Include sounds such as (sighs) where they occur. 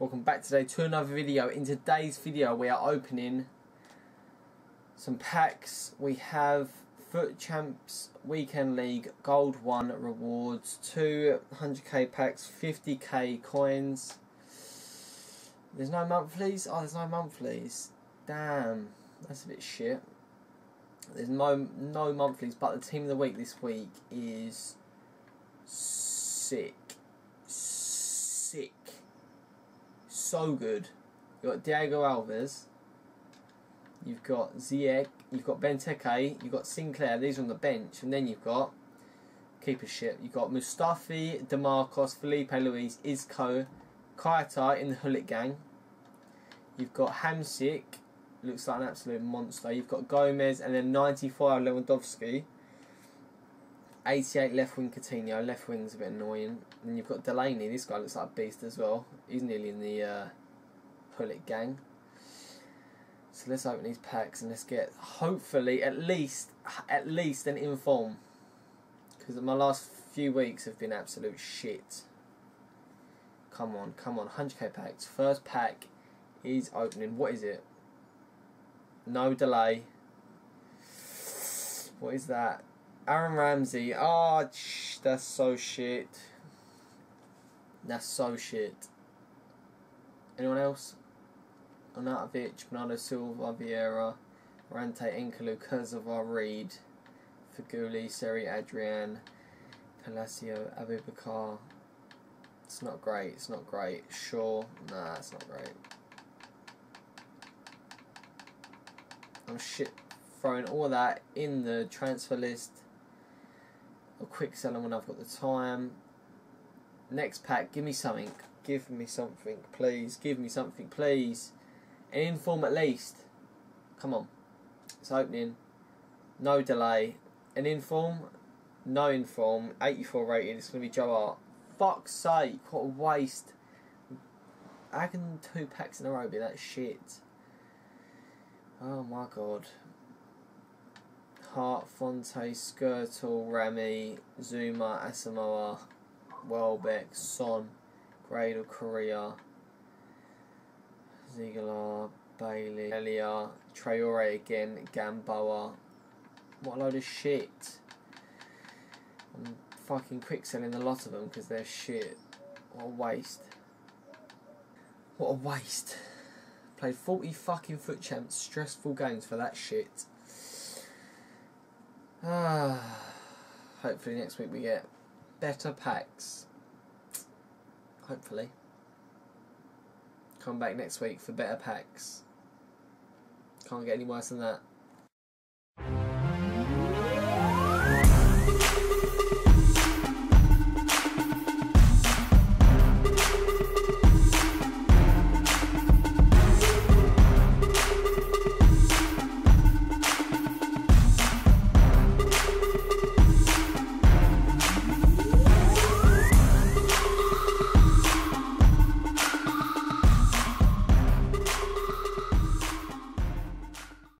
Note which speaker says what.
Speaker 1: Welcome back today to another video. In today's video we are opening some packs. We have FUT Champs Weekend League Gold 1 rewards, two 100k packs, 50k coins. There's no monthlies? Oh, there's no monthlies. Damn, that's a bit shit. There's no no monthlies, but the team of the week this week is sick. Sick. So good. You've got Diego Alves. You've got Ziyech. You've got Benteke. You've got Sinclair. These are on the bench. And then you've got keepership. You've got Mustafi, De Marcos, Filipe Luis, Isco, Keita in the Hullet gang. You've got Hamsik. Looks like an absolute monster. You've got Gomez and then 95 Lewandowski. 88 left wing Coutinho. Left wing's a bit annoying. And you've got Delaney. This guy looks like a beast as well. He's nearly in the uh, Hullet gang. So let's open these packs and let's get hopefully at least at least an inform. Because my last few weeks have been absolute shit. Come on, come on, 100k packs. First pack is opening. What is it? No delay. What is that? Aaron Ramsey. Oh, that's so shit. That's so shit. Anyone else? Onatovic, Bernardo Silva, Vieira, Rante, Enkalu, Kurzawa, Reed, Feghouli, Seri, Adrian, Palacio, Aboubakar. It's not great, it's not great. Sure, nah, it's not great. I'm shit throwing all that in the transfer list. A quick selling when I've got the time. Next pack, give me something. Give me something, please. Give me something, please. An inform at least. Come on. It's opening. No delay. An inform. No inform. 84 rated. It's going to be Joe Hart. Fuck's sake. What a waste. How can two packs in a row be that shit? Oh my god. Hart, Fonte, Skrtel, Rami, Zouma, Asamoah, Welbeck, Son, Gradel, Correa, Ziegler, Bailey, Elia, Traore again, Gamboa. What a load of shit. I'm fucking quick selling a lot of them because they're shit. What a waste. What a waste. Played 40 fucking FUT champs, stressful games for that shit. (sighs) Hopefully next week we get better packs. Hopefully. Come back next week for better packs. Can't get any worse than that.